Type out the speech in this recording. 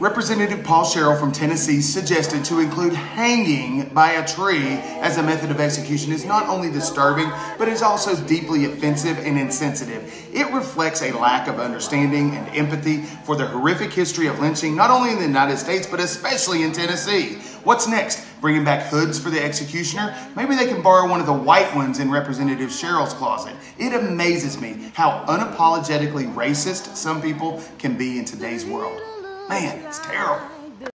Representative Paul Sherrell from Tennessee suggested to include hanging by a tree as a method of execution is not only disturbing, but is also deeply offensive and insensitive. It reflects a lack of understanding and empathy for the horrific history of lynching, not only in the United States, but especially in Tennessee. What's next? Bringing back hoods for the executioner? Maybe they can borrow one of the white ones in Representative Sherrell's closet. It amazes me how unapologetically racist some people can be in today's world. Man, it's terrible.